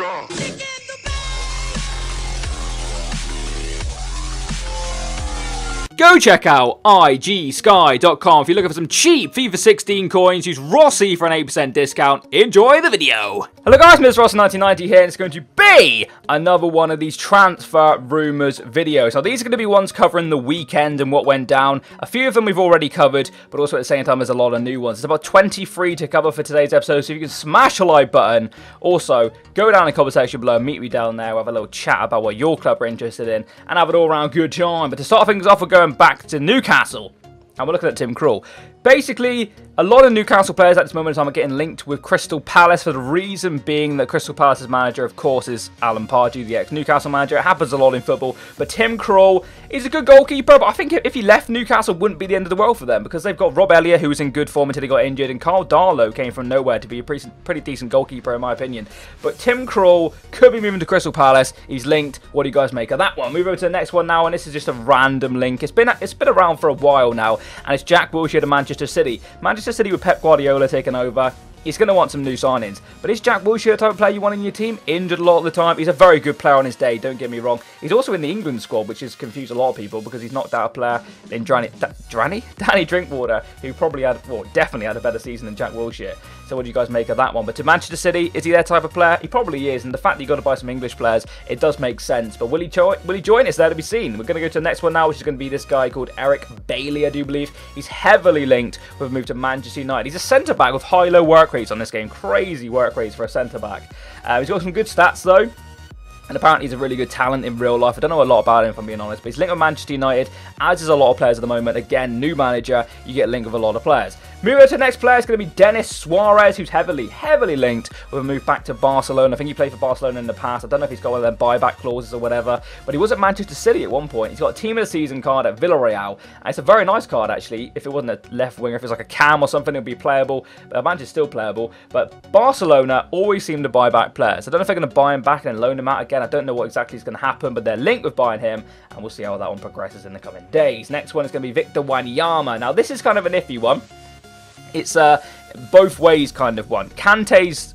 Sky. Go check out igsky.com if you're looking for some cheap FIFA 16 coins. Use Rossi for an 8% discount. Enjoy the video. Hello guys, Mr. Rossi1990 here, and it's going to be another one of these transfer rumours videos. Now these are going to be ones covering the weekend and what went down. A few of them we've already covered, but also at the same time there's a lot of new ones. There's about 23 to cover for today's episode, so if you can smash a like button. Also, go down in the comment section below, meet me down there, we'll have a little chat about what your club are interested in, and have an all-round good time. But to start things off, we're going back to Newcastle. And we're looking at Tim Krul. Basically, a lot of Newcastle players at this moment in time are getting linked with Crystal Palace for the reason being that Crystal Palace's manager, of course, is Alan Pardew, the ex-Newcastle manager. It happens a lot in football. But Tim Krul is a good goalkeeper, but I think if he left Newcastle, wouldn't be the end of the world for them because they've got Rob Elliott, who was in good form until he got injured, and Karl Darlow came from nowhere to be a pretty, decent goalkeeper, in my opinion. But Tim Krul could be moving to Crystal Palace. He's linked. What do you guys make of that one? Move over to the next one now, and this is just a random link. It's been it's been around for a while now, and it's Jack Wilshere to Manchester City. Manchester City with Pep Guardiola taking over. He's going to want some new signings. But is Jack Wilshere the type of player you want in your team? Injured a lot of the time. He's a very good player on his day, don't get me wrong. He's also in the England squad, which has confused a lot of people because he's knocked out a player in Drani, Drani? Danny Drinkwater, who probably had, well, definitely had a better season than Jack Wilshere. So what do you guys make of that one? But to Manchester City, is he their type of player? He probably is. And the fact that you've got to buy some English players, it does make sense. But will he, jo will he join? It's there to be seen. We're going to go to the next one now, which is going to be this guy called Eric Bailly, I do believe. He's heavily linked with a move to Manchester United. He's a centre-back with high-low work rates on this game crazy work rates for a centre back. Uh, he's got some good stats though. And apparently he's a really good talent in real life. I don't know a lot about him, if I'm being honest. But he's linked with Manchester United, as is a lot of players at the moment. Again, new manager, you get linked with a lot of players. Moving on to the next player, it's going to be Denis Suarez, who's heavily, heavily linked with a move back to Barcelona. I think he played for Barcelona in the past. I don't know if he's got one of them buyback clauses or whatever, but he was at Manchester City at one point. He's got a Team of the Season card at Villarreal, and it's a very nice card, actually. If it wasn't a left winger, if it was like a cam or something, it would be playable. But Manchester's still playable. But Barcelona always seem to buy back players. I don't know if they're going to buy him back and then loan him out again. I don't know what exactly is going to happen, but they're linked with buying him, and we'll see how that one progresses in the coming days. Next one is going to be Victor Wanyama. Now, this is kind of an iffy one. It's uh, both ways kind of one. Kante's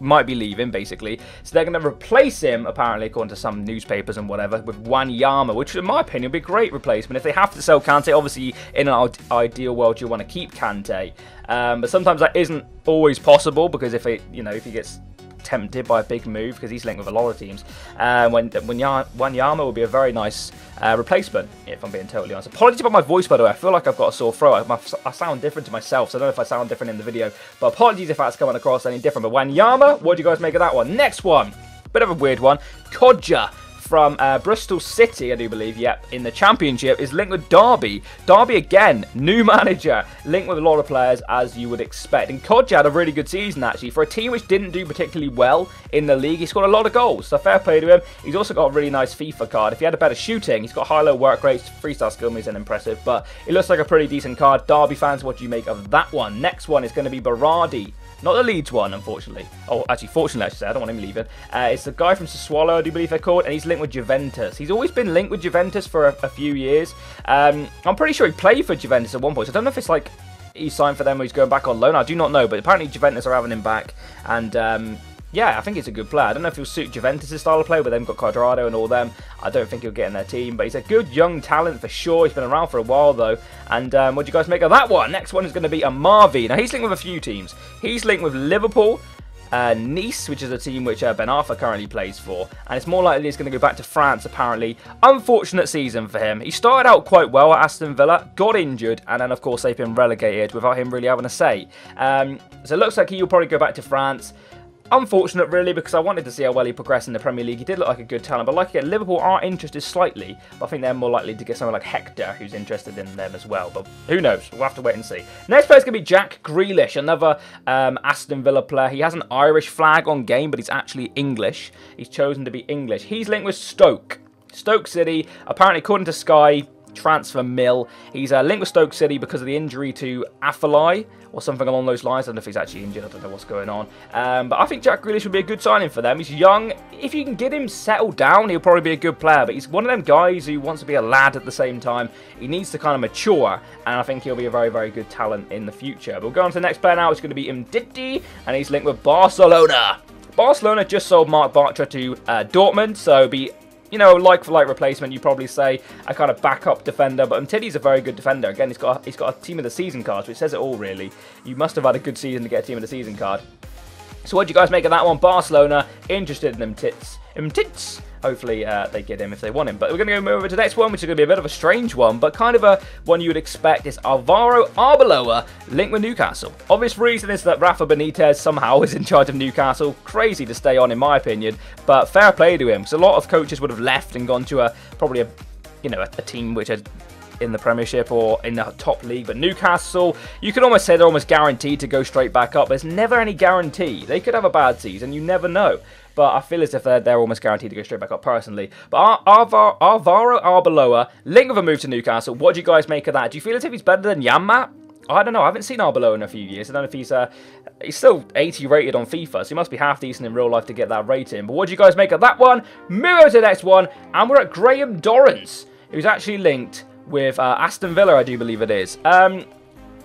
might be leaving, basically. So they're going to replace him, apparently, according to some newspapers and whatever, with Wanyama, which, in my opinion, would be a great replacement. If they have to sell Kante, obviously, in an ideal world, you want to keep Kante. Um, but sometimes that isn't always possible, because if it, you know, if he gets tempted by a big move because he's linked with a lot of teams. Uh, when when Wanyama would be a very nice uh, replacement, if I'm being totally honest. Apologies about my voice, by the way. I feel like I've got a sore throat. I, I sound different to myself, so I don't know if I sound different in the video. But apologies if that's coming across any different. But Wanyama, what do you guys make of that one? Next one, bit of a weird one. Kodjia from uh, Bristol City, I do believe, yep, in the Championship, is linked with Derby. Derby again, new manager, linked with a lot of players, as you would expect. And Kodjia had a really good season, actually. For a team which didn't do particularly well in the league, he scored a lot of goals, so fair play to him. He's also got a really nice FIFA card. If he had a better shooting, he's got high-low work rates, three-star skill moves, and impressive, but it looks like a pretty decent card. Derby fans, what do you make of that one? Next one is going to be Berardi not the Leeds one, unfortunately. Oh, actually, fortunately, I should say. I don't want him leaving. Uh, it's the guy from Sassuolo, I do believe they're called, and he's linked with Juventus. He's always been linked with Juventus for a, a few years. Um, I'm pretty sure he played for Juventus at one point, so I don't know if it's like he signed for them or he's going back on loan. I do not know, but apparently Juventus are having him back, and um, yeah, I think he's a good player. I don't know if he'll suit Juventus' style of play, but they've got Cuadrado and all them. I don't think he'll get in their team, but he's a good young talent for sure. He's been around for a while, though. And um, what do you guys make of that one? Next one is going to be Amavi. Now, he's linked with a few teams. He's linked with Liverpool, uh, Nice, which is a team which uh, Ben Arfa currently plays for, and it's more likely he's going to go back to France, apparently. Unfortunate season for him. He started out quite well at Aston Villa, got injured, and then, of course, they've been relegated without him really having a say. Um, so it looks like he'll probably go back to France. Unfortunate, really, because I wanted to see how well he progressed in the Premier League. He did look like a good talent, but like again, Liverpool are interested slightly, but I think they're more likely to get someone like Hector, who's interested in them as well. But who knows? We'll have to wait and see. Next player's going to be Jack Grealish, another um, Aston Villa player. He has an Irish flag on game, but he's actually English. He's chosen to be English. He's linked with Stoke. Stoke City, apparently, according to Sky, transfer mill. He's uh, linked with Stoke City because of the injury to Afellay or something along those lines. I don't know if he's actually injured. I don't know what's going on. Um, but I think Jack Grealish would be a good signing for them. He's young. If you can get him settled down, he'll probably be a good player. But he's one of them guys who wants to be a lad at the same time. He needs to kind of mature, and I think he'll be a very, very good talent in the future. But we'll go on to the next player now. It's going to be Umtiti, and he's linked with Barcelona. Barcelona just sold Marc Bartra to uh, Dortmund, so be you know, like for like replacement, you probably say a kind of backup defender. But Umtiti's a very good defender. Again, he's got a, he's got a team of the season card, which says it all really. You must have had a good season to get a team of the season card. So what do you guys make of that one? Barcelona interested in Umtiti, them tits hopefully uh, they get him if they want him. But we're going to go move over to the next one, which is going to be a bit of a strange one, but kind of a one you would expect is Alvaro Arbeloa linked with Newcastle. Obvious reason is that Rafa Benitez somehow is in charge of Newcastle. Crazy to stay on, in my opinion, but fair play to him. So a lot of coaches would have left and gone to a probably a you know a, a team which had in the Premiership or in the top league. But Newcastle, you could almost say they're almost guaranteed to go straight back up. There's never any guarantee. They could have a bad season, you never know. But I feel as if they're, they're almost guaranteed to go straight back up personally. But Alvaro Arbeloa, link of a move to Newcastle. What do you guys make of that? Do you feel as if he's better than Janmaat? I don't know. I haven't seen Arbeloa in a few years. I don't know if he's uh, he's still 80 rated on FIFA, so he must be half decent in real life to get that rating. But what do you guys make of that one? Move to the next one, and we're at Graham Dorrans, who's actually linked with uh, Aston Villa, I do believe it is. Um,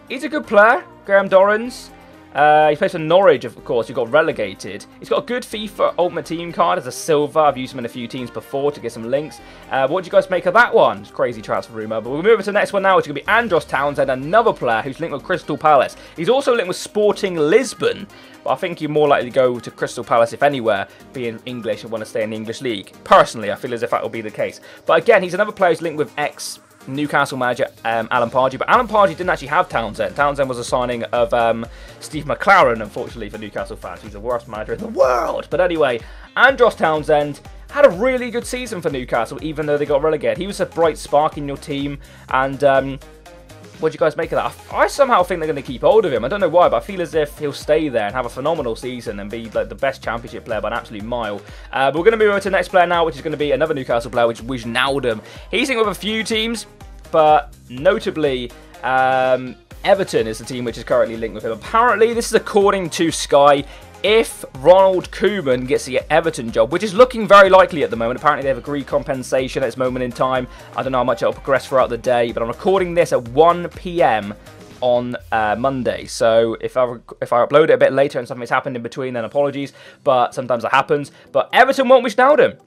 he's a good player, Graham Dorrans. Uh, he plays for Norwich, of course, who got relegated. He's got a good FIFA Ultimate Team card as a silver. I've used him in a few teams before to get some links. Uh, what do you guys make of that one? Crazy transfer rumour. But we'll move on to the next one now, which is going to be Andros Townsend, another player who's linked with Crystal Palace. He's also linked with Sporting Lisbon. But I think you're more likely to go to Crystal Palace, if anywhere, being English and want to stay in the English league. Personally, I feel as if that will be the case. But again, he's another player who's linked with ex Newcastle manager um, Alan Pardew. But Alan Pardew didn't actually have Townsend. Townsend was a signing of um, Steve McClaren, unfortunately, for Newcastle fans. He's the worst manager in the world. But anyway, Andros Townsend had a really good season for Newcastle, even though they got relegated. He was a bright spark in your team, and um, what do you guys make of that? I somehow think they're going to keep hold of him. I don't know why, but I feel as if he'll stay there and have a phenomenal season and be like the best championship player by an absolute mile. Uh, but we're going to move on to the next player now, which is going to be another Newcastle player, which is Wijnaldum. He's in with a few teams, but notably, um, Everton is the team which is currently linked with him. Apparently, this is according to Sky if Ronald Koeman gets the Everton job, which is looking very likely at the moment. Apparently, they've agreed compensation at this moment in time. I don't know how much it'll progress throughout the day, but I'm recording this at 1 p.m. on uh, Monday. So if I if I upload it a bit later and something's happened in between, then apologies. But sometimes it happens. But Everton won't wish Wijnaldum.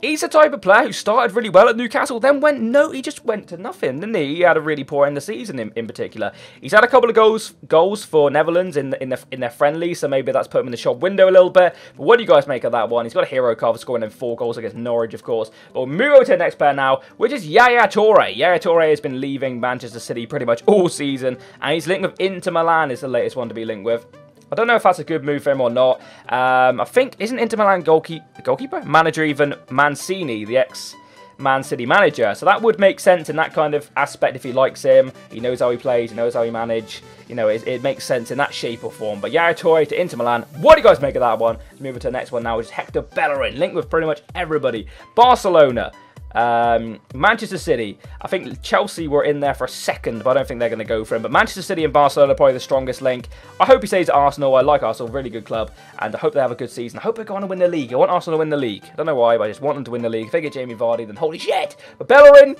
He's the type of player who started really well at Newcastle, then went no, he just went to nothing, didn't he? He had a really poor end of the season in, in particular. He's had a couple of goals goals for Netherlands in in, the, in their friendly, so maybe that's put him in the shop window a little bit. But what do you guys make of that one? He's got a hero card for scoring in four goals against Norwich, of course. But we'll move over to the next player now, which is Yaya Toure. Yaya Toure has been leaving Manchester City pretty much all season, and he's linked with Inter Milan is the latest one to be linked with. I don't know if that's a good move for him or not. Um, I think, isn't Inter Milan goalkeeper, goalkeeper? Manager even Mancini, the ex Man City manager. So that would make sense in that kind of aspect if he likes him. He knows how he plays, he knows how he manages. You know, it, it, makes sense in that shape or form. But Yaya Toure to Inter Milan. What do you guys make of that one? Let's move on to the next one now, which is Hector Bellerin, linked with pretty much everybody. Barcelona. Um, Manchester City, I think Chelsea were in there for a second, but I don't think they're going to go for him. But Manchester City and Barcelona are probably the strongest link. I hope he stays at Arsenal. I like Arsenal, really good club, and I hope they have a good season. I hope they're going to win the league. I want Arsenal to win the league. I don't know why, but I just want them to win the league. If they get Jamie Vardy, then holy shit! But Bellerin,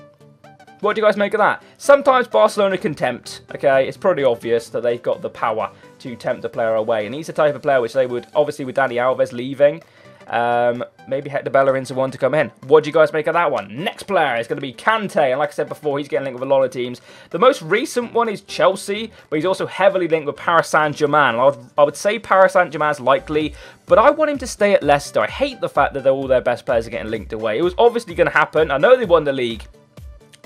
what do you guys make of that? Sometimes Barcelona can tempt, okay? It's pretty obvious that they've got the power to tempt a player away. And he's the type of player which they would, obviously with Dani Alves leaving, um, maybe Hector Bellerin's the one to come in. What do you guys make of that one? Next player is going to be Kante, and like I said before, he's getting linked with a lot of teams. The most recent one is Chelsea, but he's also heavily linked with Paris Saint-Germain. I would, I would say Paris Saint-Germain's likely, but I want him to stay at Leicester. I hate the fact that all their best players are getting linked away. It was obviously going to happen. I know they won the league,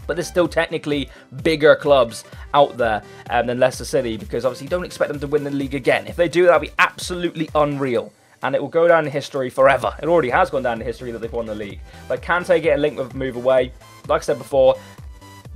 but there's still technically bigger clubs out there um, than Leicester City because obviously you don't expect them to win the league again. If they do, that'll be absolutely unreal and it will go down in history forever. It already has gone down in history that they've won the league. But Kante get a link with move away. Like I said before,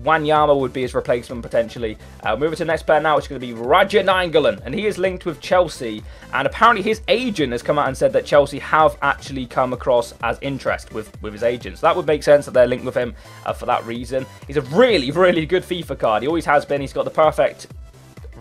Wanyama would be his replacement potentially. Uh, moving to the next player now, which is going to be Radja Nainggolan, and he is linked with Chelsea. And apparently his agent has come out and said that Chelsea have actually come across as interest with, with his agent. So that would make sense that they're linked with him uh, for that reason. He's a really, really good FIFA card. He always has been. He's got the perfect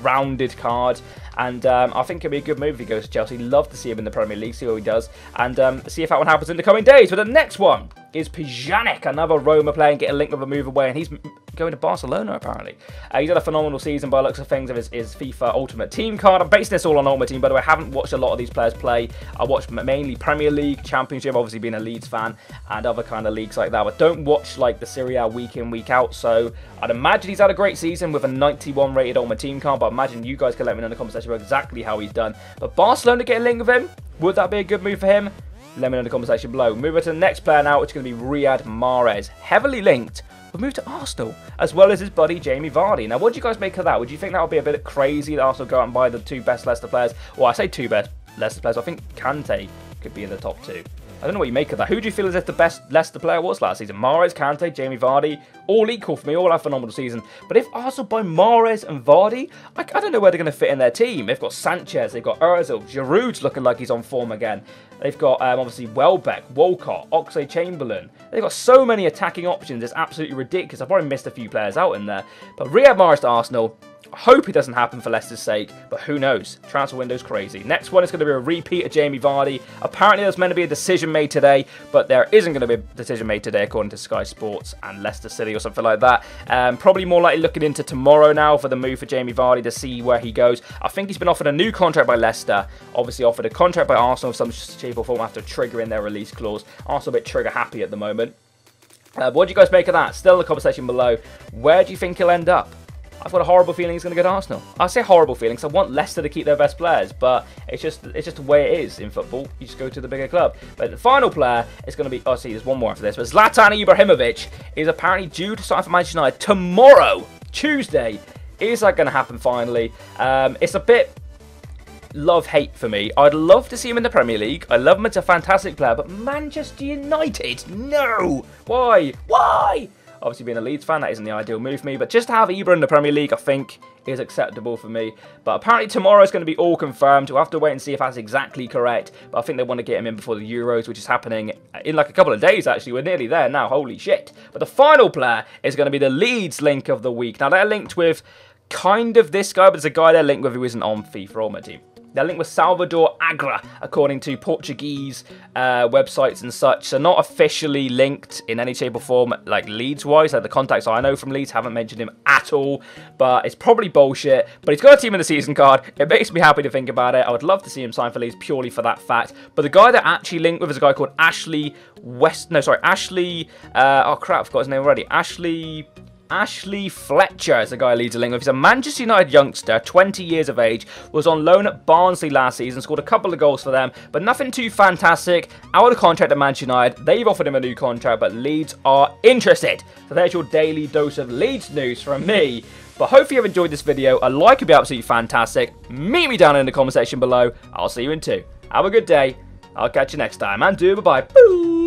rounded card. and um, I think it'll be a good move if he goes to Chelsea. Love to see him in the Premier League, see what he does, and um, see if that one happens in the coming days. But the next one is Pjanic, another Roma player, and get a link with a move away, and he's going to Barcelona apparently. Uh, he's had a phenomenal season by looks of things of his, his, FIFA Ultimate Team card. I'm basing this all on Ultimate Team, by the way. I haven't watched a lot of these players play. I watch mainly Premier League, Championship, obviously being a Leeds fan, and other kind of leagues like that. But don't watch like the Serie A week in, week out. So I'd imagine he's had a great season with a 91 rated Ultimate Team card, but imagine you guys can let me know in the comment section exactly how he's done. But Barcelona get a link with him. Would that be a good move for him? Let me know in the comment section below. Move on to the next player now, which is going to be Riyad Mahrez. Heavily linked but moved to Arsenal, as well as his buddy Jamie Vardy. Now, what do you guys make of that? Would you think that would be a bit crazy that Arsenal go out and buy the two best Leicester players? Well, I say two best Leicester players. I think Kante could be in the top two. I don't know what you make of that. Who do you feel as if the best Leicester player was last season? Mahrez, Kante, Jamie Vardy, all equal for me, all have phenomenal season. But if Arsenal buy Mahrez and Vardy, I, I don't know where they're going to fit in their team. They've got Sanchez, they've got Ozil, Giroud's looking like he's on form again. They've got um, obviously Welbeck, Walcott, Oxlade Chamberlain. They've got so many attacking options. It's absolutely ridiculous. I've probably missed a few players out in there. But Riyad Mahrez to Arsenal, hope it doesn't happen for Leicester's sake, but who knows? Transfer window's crazy. Next one is going to be a repeat of Jamie Vardy. Apparently there's meant to be a decision made today, but there isn't going to be a decision made today according to Sky Sports and Leicester City or something like that. Um, probably more likely looking into tomorrow now for the move for Jamie Vardy to see where he goes. I think he's been offered a new contract by Leicester, obviously offered a contract by Arsenal of some shape or form after triggering their release clause. Arsenal a bit trigger happy at the moment. Uh, what do you guys make of that? Still in the conversation below. Where do you think he'll end up? I've got a horrible feeling he's going to go to Arsenal. I say horrible feelings. I want Leicester to keep their best players, but it's just it's just the way it is in football. You just go to the bigger club. But the final player is going to be. Oh, see, there's one more after this. But Zlatan Ibrahimovic is apparently due to sign for Manchester United tomorrow, Tuesday. Is that going to happen finally? Um, it's a bit love hate for me. I'd love to see him in the Premier League. I love him as a fantastic player, but Manchester United, no. Why? Why? Obviously, being a Leeds fan, that isn't the ideal move for me. But just to have Ibra in the Premier League, I think, is acceptable for me. But apparently tomorrow is going to be all confirmed. We'll have to wait and see if that's exactly correct. But I think they want to get him in before the Euros, which is happening in like a couple of days, actually. We're nearly there now. Holy shit. But the final player is going to be the Leeds link of the week. Now, they're linked with kind of this guy, but it's a guy they're linked with who isn't on FIFA or my team. They're linked with Salvador Agra, according to Portuguese uh, websites and such. So not officially linked in any shape or form, like Leeds-wise. Like the contacts I know from Leeds haven't mentioned him at all. But it's probably bullshit. But he's got a team in the season card. It makes me happy to think about it. I would love to see him sign for Leeds purely for that fact. But the guy that actually linked with is a guy called Ashley West. No, sorry, Ashley. Uh, oh crap, I forgot his name already. Ashley Ashley Fletcher is the guy Leeds a link with. He's a Manchester United youngster, 20 years of age, was on loan at Barnsley last season, scored a couple of goals for them, but nothing too fantastic. Out of contract at Manchester United, they've offered him a new contract, but Leeds are interested. So there's your daily dose of Leeds news from me. But hopefully you've enjoyed this video. A like would be absolutely fantastic. Meet me down in the comment section below. I'll see you in two. Have a good day. I'll catch you next time. And do bye-bye.